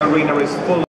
arena is full